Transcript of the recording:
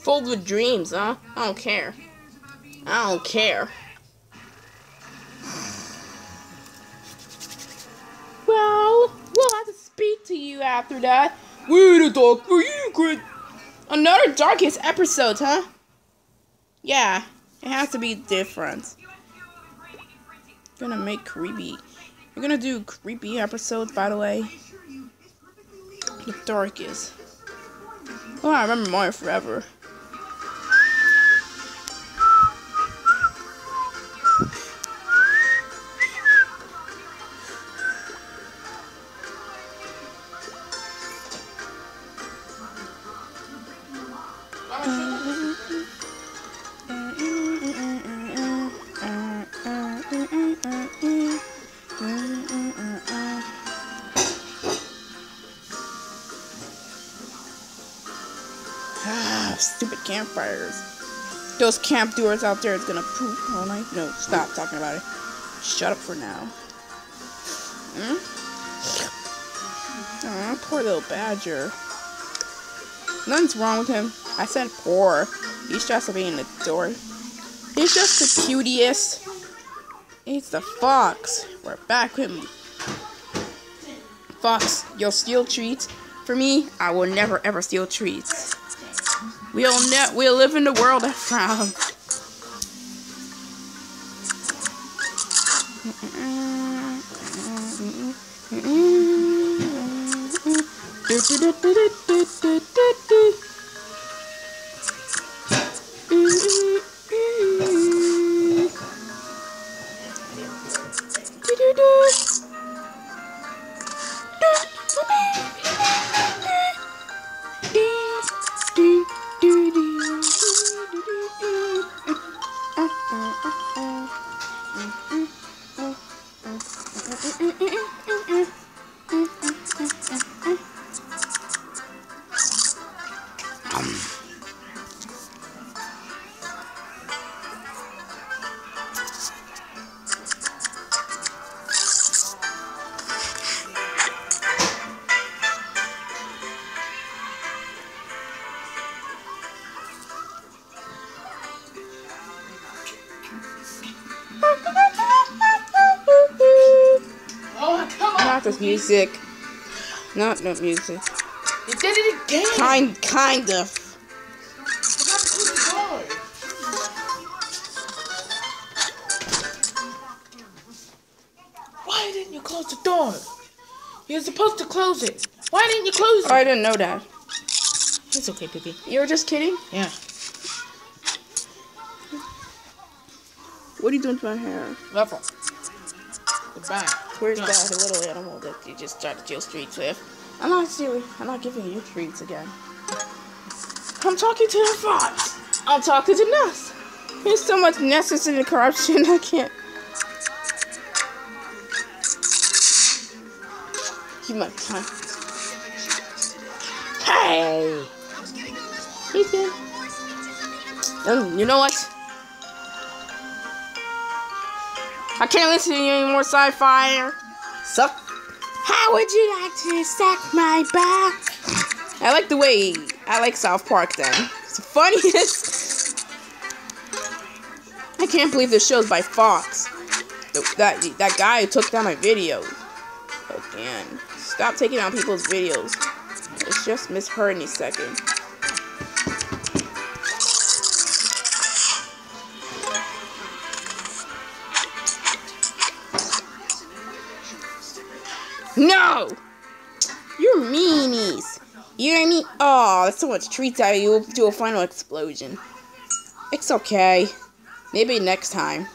Filled with dreams, huh? I don't care. I don't care. Well, we'll have to speak to you after that. Wait a dark secret. Another darkest episode, huh? Yeah, it has to be different. Gonna make creepy. We're gonna do creepy episodes, by the way. The darkest. Oh, I remember Mario forever. Stupid campfires. Those camp doers out there is gonna poop all night. No, stop talking about it. Shut up for now. Hmm? Aw, poor little badger. Nothing's wrong with him. I said poor. He's just being adored. He's just the cutest. He's the fox. We're back with him. Fox, you'll steal treats. For me, I will never ever steal treats. We'll ne- we'll live in the world of frown. Oh, come on! Not music. Not no music. You did it again! Kind kind of. Forgot to close the door. Why didn't you close the door? You're supposed to close it. Why didn't you close it? Oh, I didn't know that. It's okay, Piggy. You were just kidding? Yeah. What are you doing to my hair? Level. Goodbye. Where's that little animal that you just tried to steal streets with? I'm not stealing. I'm not giving you treats again. I'm talking to the fox. I'm talking to Ness. There's so much Nessus in the corruption. I can't. Keep my time. Hey. He's good. Um, you know what? I can't listen to you anymore, sci-fi. Suck. How would you like to suck my back? I like the way I like South Park. Then it's the funniest. I can't believe this show's by Fox. That that guy who took down my video. Oh, Again, stop taking down people's videos. It's just misheard any second. No! You're meanies. You hear me? Oh, that's so much treats out of you. We'll do a final explosion. It's okay. Maybe next time.